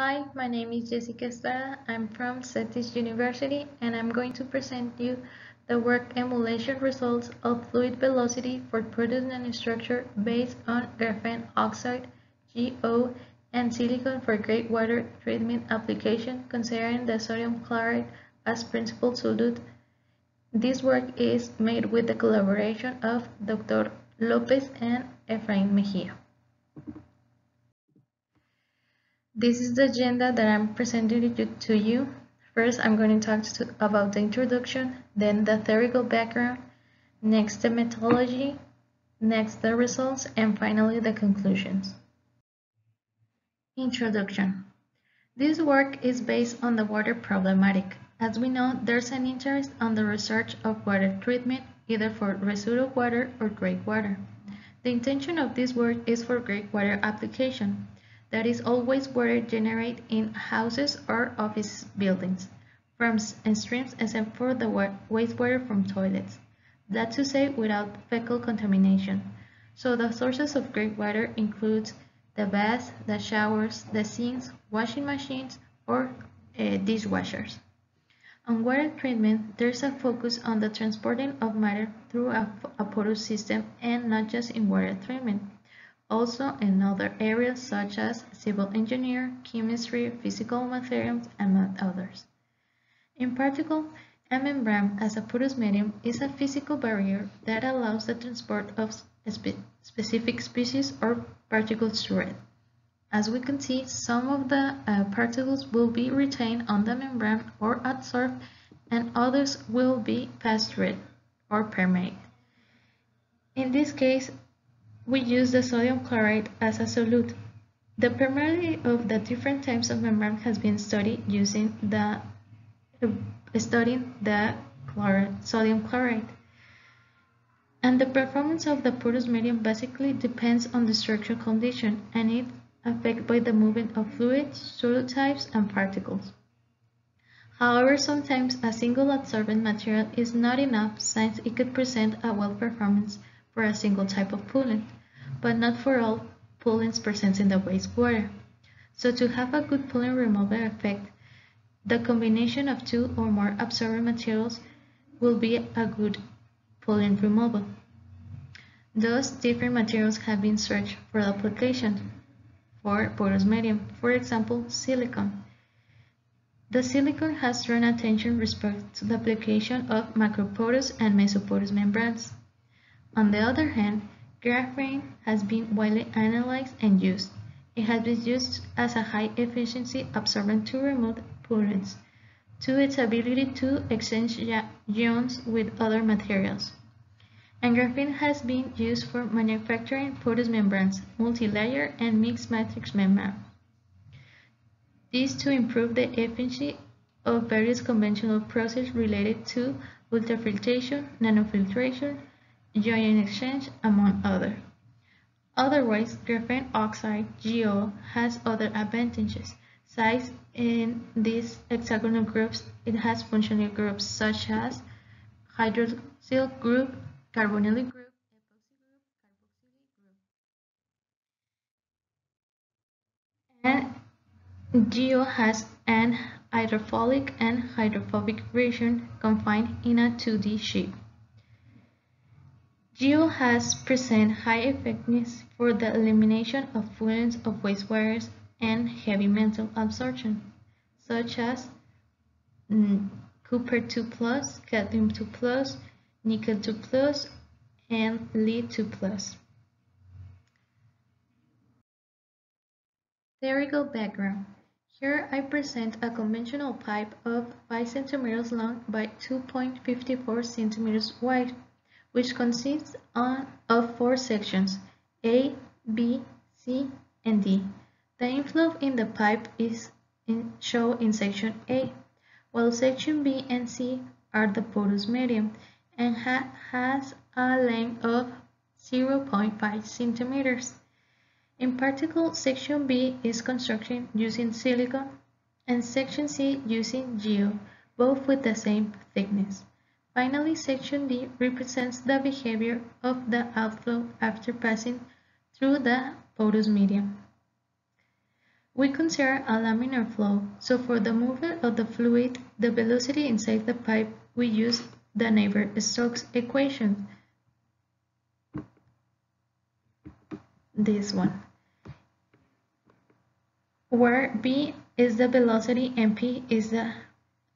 Hi, my name is Jessica Estrada. I'm from CETYS University and I'm going to present you the work emulation results of fluid velocity for porous nanostructure based on graphene oxide, GO, and silicon for greywater treatment application considering the sodium chloride as principal solute. This work is made with the collaboration of Dr. Lopez and Efrain Mejia. This is the agenda that I'm presenting to you. First, I'm going to talk to, about the introduction, then the theoretical background, next the methodology, next the results, and finally the conclusions. Introduction. This work is based on the water problematic. As we know, there's an interest on the research of water treatment, either for residual water or greywater. The intention of this work is for greywater application that is always water generated in houses or office buildings from streams except for the wastewater from toilets. That to say without fecal contamination. So the sources of greywater include the baths, the showers, the sinks, washing machines, or uh, dishwashers. On water treatment, there's a focus on the transporting of matter through a, a porous system and not just in water treatment also in other areas such as civil engineer, chemistry, physical materials, and others. In particular, a membrane as a porous medium is a physical barrier that allows the transport of spe specific species or particles through it. As we can see, some of the uh, particles will be retained on the membrane or adsorbed, and others will be passed through it or permeate. In this case, we use the sodium chloride as a solute. The permeability of the different types of membrane has been studied using the studying the chloride, sodium chloride. And the performance of the porous medium basically depends on the structural condition and it affected by the movement of fluids, solute types, and particles. However, sometimes a single absorbent material is not enough since it could present a well performance for a single type of pollutant but not for all pollutants present in the wastewater. So to have a good pollutant removal effect, the combination of two or more absorbent materials will be a good pollutant removal. Thus, different materials have been searched for application for porous medium, for example, silicon. The silicon has drawn attention respect to the application of macroporous and mesoporous membranes. On the other hand, Graphene has been widely analyzed and used. It has been used as a high-efficiency absorbent to remove pollutants, to its ability to exchange ions with other materials. And graphene has been used for manufacturing porous membranes, multilayer and mixed matrix membranes. This to improve the efficiency of various conventional processes related to ultrafiltration, nanofiltration, ion exchange, among others. Otherwise, graphene oxide GO has other advantages. Size in these hexagonal groups, it has functional groups such as hydroxyl group, carbonyl group, epoxy group, group. And GO has an hydrophilic and hydrophobic region confined in a 2D shape. GO has present high effectiveness for the elimination of pollutants of wastewaters and heavy metal absorption, such as mm, copper 2 plus, cadmium 2 plus, nickel 2 plus, and lead 2 plus. Theoretical background. Here I present a conventional pipe of 5 centimeters long by 2.54 centimeters wide which consists of four sections, A, B, C, and D. The inflow in the pipe is in, shown in section A, while section B and C are the porous medium and ha has a length of 0.5 centimeters. In particular, section B is constructed using silicon and section C using GO, both with the same thickness. Finally, section D represents the behavior of the outflow after passing through the porous medium. We consider a laminar flow, so for the movement of the fluid, the velocity inside the pipe, we use the Navier-Stokes equation. This one. Where B is the velocity and P is the,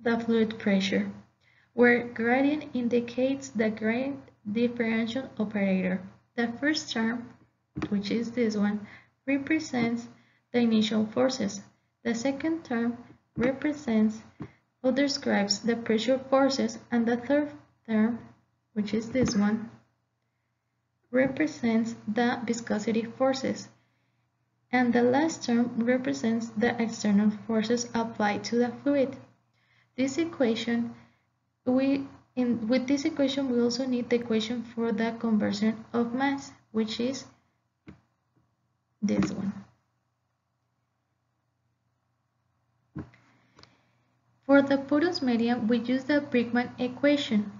the fluid pressure. Where gradient indicates the gradient differential operator. The first term, which is this one, represents the initial forces. The second term represents or describes the pressure forces and the third term, which is this one, represents the viscosity forces. And the last term represents the external forces applied to the fluid. This equation, we in, with this equation, we also need the equation for the conversion of mass, which is this one. For the porous medium, we use the Brinkman equation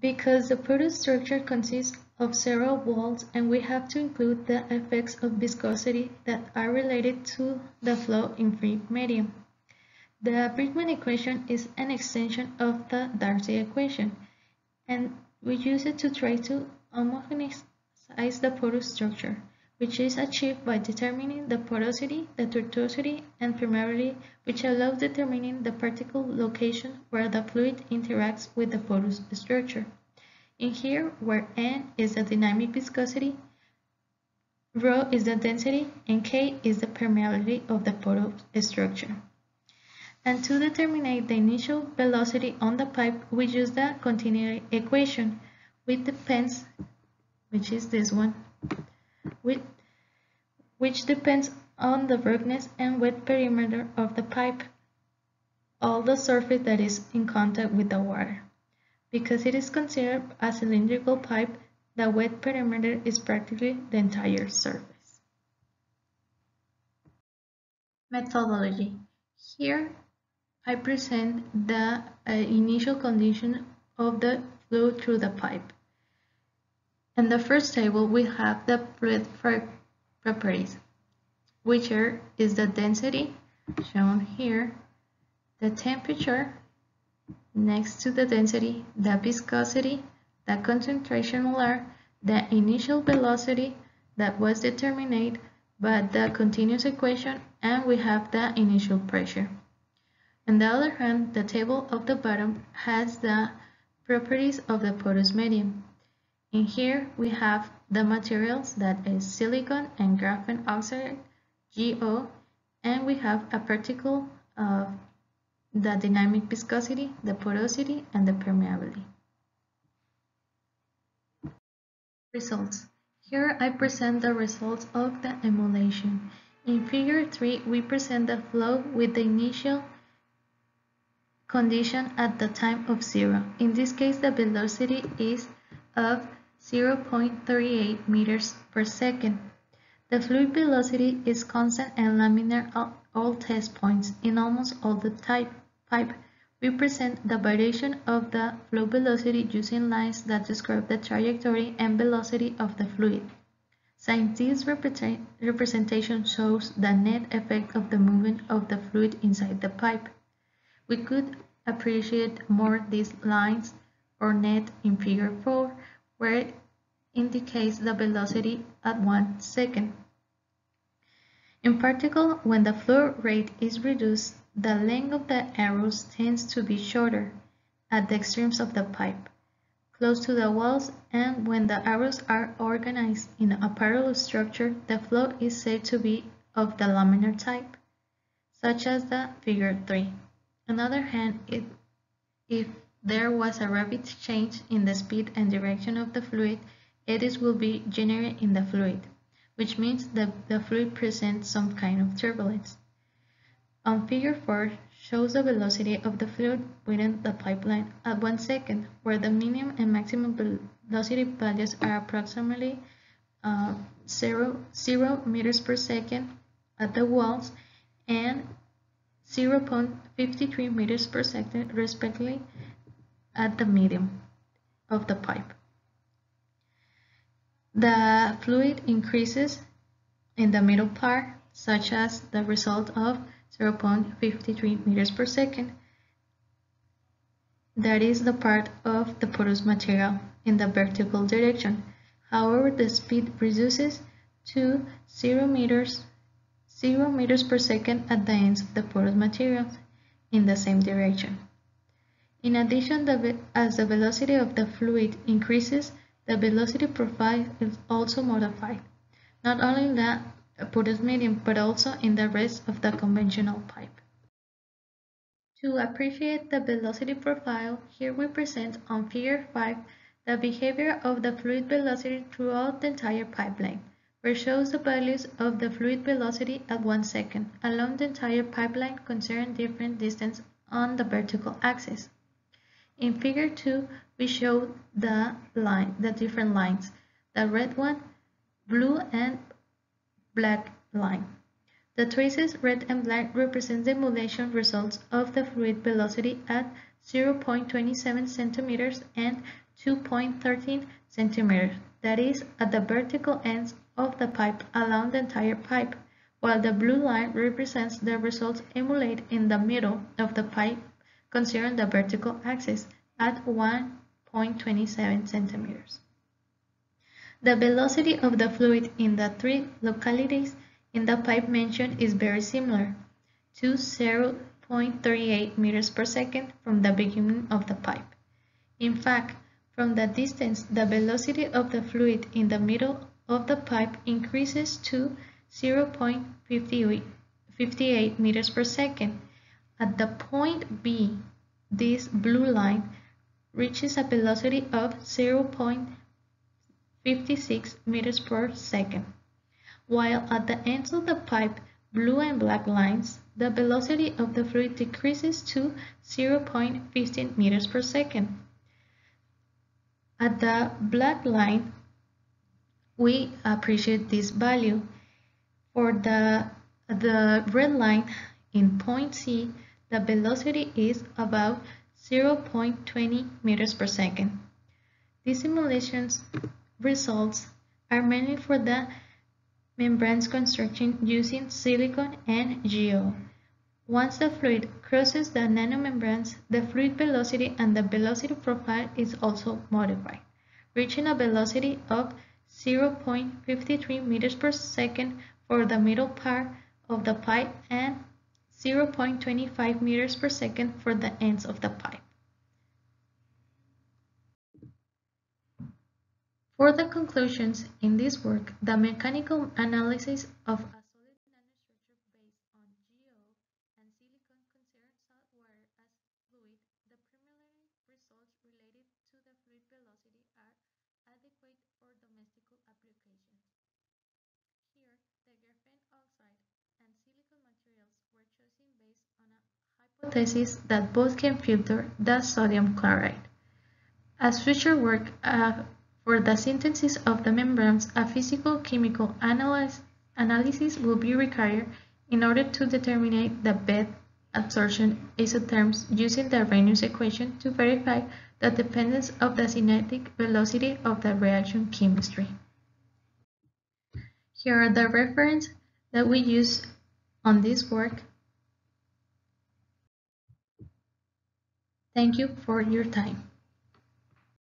because the porous structure consists of several walls and we have to include the effects of viscosity that are related to the flow in free medium. The Brinkman equation is an extension of the Darcy equation and we use it to try to homogenize the porous structure which is achieved by determining the porosity, the tortuosity, and permeability, which allows determining the particle location where the fluid interacts with the porous structure. In here, where N is the dynamic viscosity, Rho is the density, and K is the permeability of the porous structure. And to determine the initial velocity on the pipe, we use the continuity equation, which depends, which is this one, which, which depends on the roughness and wet perimeter of the pipe, all the surface that is in contact with the water. Because it is considered a cylindrical pipe, the wet perimeter is practically the entire surface. Methodology. Here I present the uh, initial condition of the flow through the pipe. In the first table, we have the properties, which are, is the density, shown here, the temperature, next to the density, the viscosity, the concentration molar, the initial velocity that was determined by the continuous equation, and we have the initial pressure. On the other hand, the table of the bottom has the properties of the porous medium. In here we have the materials that is silicon and graphene oxide, GO, and we have a particle of the dynamic viscosity, the porosity, and the permeability. Results. Here I present the results of the emulation. In figure 3, we present the flow with the initial condition at the time of zero. In this case, the velocity is of 0.38 meters per second. The fluid velocity is constant and laminar at all test points. In almost all the type, pipe, we present the variation of the flow velocity using lines that describe the trajectory and velocity of the fluid. Since representation shows the net effect of the movement of the fluid inside the pipe, we could appreciate more these lines or net in figure 4 where it indicates the velocity at one second. In particular, when the flow rate is reduced, the length of the arrows tends to be shorter at the extremes of the pipe, close to the walls, and when the arrows are organized in a parallel structure, the flow is said to be of the laminar type, such as the figure 3. On the other hand, it, if there was a rapid change in the speed and direction of the fluid, eddies will be generated in the fluid, which means that the fluid presents some kind of turbulence. On figure 4 shows the velocity of the fluid within the pipeline at 1 second, where the minimum and maximum velocity values are approximately uh, 0, 0 meters per second at the walls and 0.53 meters per second respectively at the medium of the pipe. The fluid increases in the middle part such as the result of 0.53 meters per second. That is the part of the porous material in the vertical direction. However, the speed reduces to 0 meters, 0 meters per second at the ends of the porous material in the same direction. In addition, the, as the velocity of the fluid increases, the velocity profile is also modified, not only in the porous medium, but also in the rest of the conventional pipe. To appreciate the velocity profile, here we present on figure 5 the behavior of the fluid velocity throughout the entire pipeline, where shows the values of the fluid velocity at 1 second along the entire pipeline considering different distance on the vertical axis. In figure 2, we show the line, the different lines, the red one, blue and black line. The traces red and black represent the emulation results of the fluid velocity at 0.27 centimeters and 2.13 centimeters, that is, at the vertical ends of the pipe along the entire pipe, while the blue line represents the results emulated in the middle of the pipe considering the vertical axis at 1.27 centimeters. The velocity of the fluid in the three localities in the pipe mentioned is very similar to 0.38 meters per second from the beginning of the pipe. In fact, from the distance, the velocity of the fluid in the middle of the pipe increases to 0.58 meters per second. At the point B, this blue line reaches a velocity of 0.56 meters per second, while at the ends of the pipe, blue and black lines, the velocity of the fluid decreases to 0.15 meters per second. At the black line, we appreciate this value. For the, the red line in point C, the velocity is about 0.20 meters per second. These simulations results are mainly for the membranes construction using silicon and GO. Once the fluid crosses the nanomembranes, the fluid velocity and the velocity profile is also modified, reaching a velocity of 0.53 meters per second for the middle part of the pipe and 0.25 meters per second for the ends of the pipe. For the conclusions in this work, the mechanical analysis of a solid nanostructure based on GO and silicon considering salt water as fluid, the preliminary results related to the fluid velocity are adequate for domestic applications. Here, the graphene oxide and silicon materials were chosen based on a hypothesis that both can filter the sodium chloride. As future work uh, for the synthesis of the membranes, a physical-chemical analysis will be required in order to determine the bed adsorption isotherms using the Arrhenius equation to verify the dependence of the kinetic velocity of the reaction chemistry. Here are the references that we use on this work. Thank you for your time.